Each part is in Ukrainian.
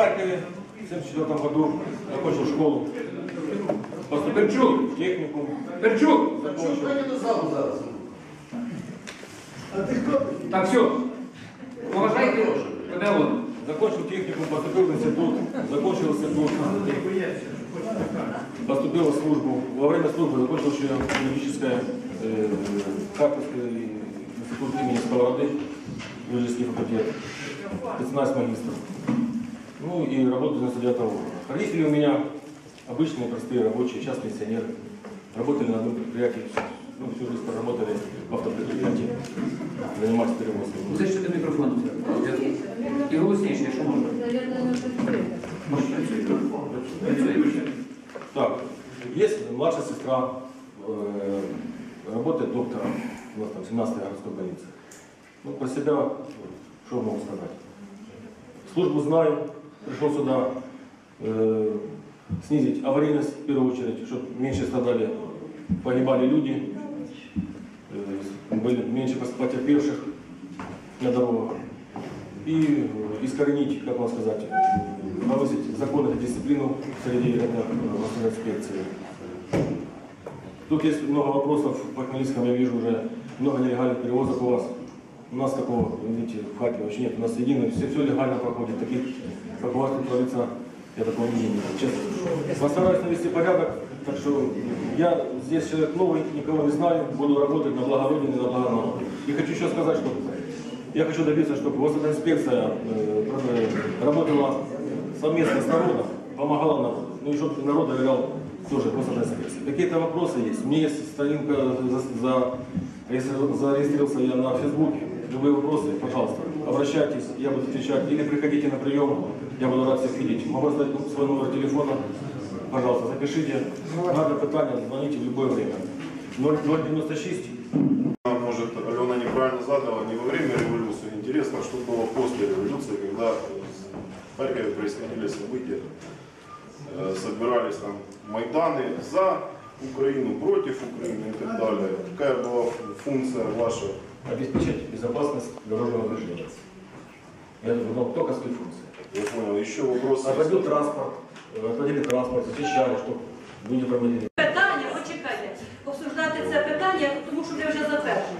Харькове в 1974 году, закончил школу. Поступил Перчук, техникум. Перчук! Закончил. Так, все. Поважайте один одного. Закончил техникум, поступил в институт, закончил институт, поступил в службу. Во время службы закончил еще юридическое, э, Харьковский институт имени Сковороды, юридический факультет, спецназ магистр. Ну и работаю на 9 уровня. Родители у меня обычные, простые рабочие, частные пенсионеры. Работали на одном предприятии, ну, всю жизнь проработали в автопредприятии, занимались перевозкой. Ну, Зачем ти мікрофон? І голосніше, якщо можна. Може, працює. Працює. Так, есть младшая сестра, э, работает доктором, у нас там 17-я городской больница. Ну, про себя, что могу сказать. Службу знаю, пришел сюда э, снизить аварийность в первую очередь, чтобы меньше страдали, погибали люди, э, были меньше потерпевших на дорогах. И э, искоренить, как вам сказать, э, повысить законы и дисциплину среди государственной инспекции. Тут есть много вопросов по Хмельницкому, я вижу уже много нелегальных перевозок у вас. У нас такого, видите, в Харькове вообще нет. У нас едино, все, все легально проходит. Таких, как у вас тут творится, я такого не видел, честно. Постараюсь навести порядок, так что я здесь человек новый, никого не знаю, буду работать на благо Родины, на благо народа. И хочу еще сказать, что я хочу добиться, чтобы госинспекция э, э, работала совместно с народом, помогала народу. Ну и чтобы народ доверял тоже госинспекции. Какие-то вопросы есть. У меня есть страничка, за, за- если зарегистрировался я на Фейсбуке. Любые вопросы, пожалуйста, обращайтесь, я буду отвечать. Или приходите на прием, я буду рад всех видеть. Могу оставить свой номер телефона, пожалуйста, запишите. Надо питание, звоните в любое время. 096 Может, Алена неправильно задала, не во время революции. Интересно, что было после революции, когда в Харькове происходили события, э, собирались там Майданы за Украину, против Украины и так далее. Какая была функция ваша? Обеспечить безопасность дорожного движения. Я думаю, только свои функции. Я понял. Еще вопрос. Отводил транспорт, э, отводили транспорт, освещали, чтобы люди проводили. Питання, почекайте, обсуждати це питання, тому що ви вже затверджені.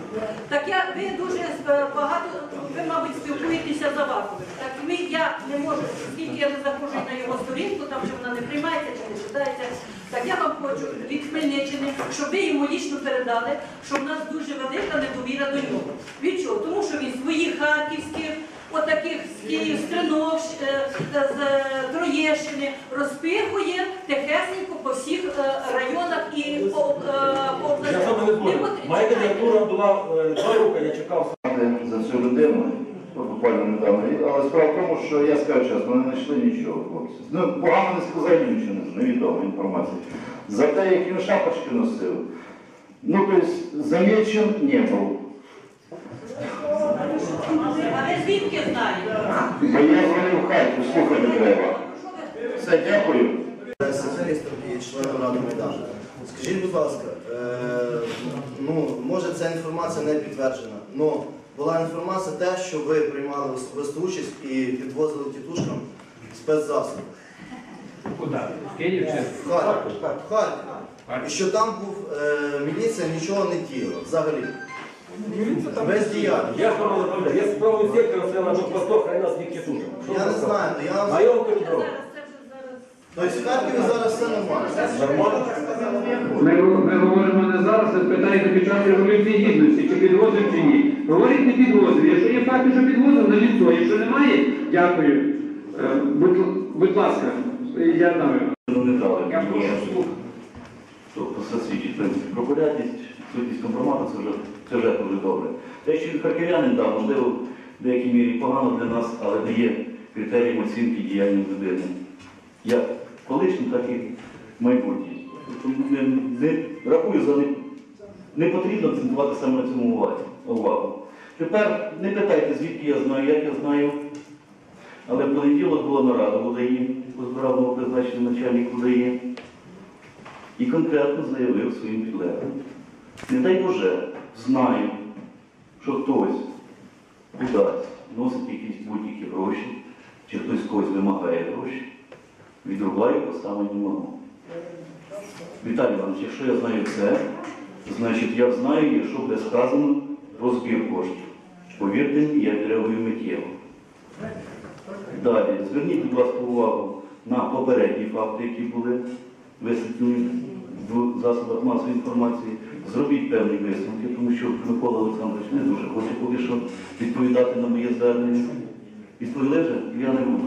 Так я, ви дуже е, багато, ви, мабуть, спілкуєтеся за ваковим. Так ми, я не можу, оскільки я не заходжу на його сторінку, там що вона не приймається чи не читається. Так я вам хочу від Хмельниччини, щоб ви йому лічно передали, що в нас дуже велика недовіра до нього. Від чого? Тому що він своїх харківських, отаких з Київ, з е, з е, Троєщини розпихує тихесенько по всіх е, районах і по, по Я сам не областях. Моя кандидатура була два роки, я чекав. за цю людину, ну, буквально недавно. Але справа в тому, що я скажу чесно, не знайшли нічого, хлопці. Ну, погано не сказали нічого, не невідомо інформації. За те, як він шапочки носив, ну, тобто, замечен не був. А ви звідки знаєте? Бо я дзвонив в слухати треба. Все, дякую. Соціаліст і член Ради Майдану. Скажіть, будь ласка, е, ну, може ця інформація не підтверджена, але була інформація те, що ви приймали особисту участь і підвозили тітушкам спецзасоби. Куди? В Київ чи? В Харків. В Харків. І що там був е, міліція нічого не діяла взагалі. Без діяльності. Я направляю. Я с правым сектором стоял на блокпосту, хрена с них тетушек. Я не знаю, але я А вам... я вам кажу, Зараз, це вже зараз. Тобто в Харкові зараз все нормально. нормально. Ми, ми говоримо не зараз, питаєте під час революції гідності, чи підвозив чи ні. Говорить, не підвозив. Якщо є факти, що підвозив, на ліцо. Якщо немає, дякую. Е, Будь, будь ласка, я знаю. Ну, не дали. Я прошу. Тобто все свідчить, в принципі, про порядність, сутність компромату, це вже, це вже дуже добре. Те, що він харків'янин, так, можливо, в деякій мірі погано для нас, але не є критерієм оцінки діяння людини. Як колишній, так і майбутній. Тобто не, не, рахую за не, не потрібно акцентувати саме на цьому увагу. Тепер не питайте, звідки я знаю, як я знаю. Але в понеділок була нарада в УДАІ, позбирав новопризначений начальник УДАІ і конкретно заявив своїм підлеглим. Не дай Боже, знаю, що хтось кудись вносить якісь будь-які гроші чи хтось когось вимагає гроші, від рубла я не можу. Віталій Іванович, якщо я знаю це, значить я знаю, якщо буде сказано про збір коштів. Повірте мені, я реагую миттєво. Далі, зверніть, будь ласка, увагу на попередні факти, які були висвітлені в засобах масової інформації. Зробіть певні висновки, тому що Микола Олександрович не дуже хоче поки що відповідати на моє звернення. Відповіли вже? Я не буду.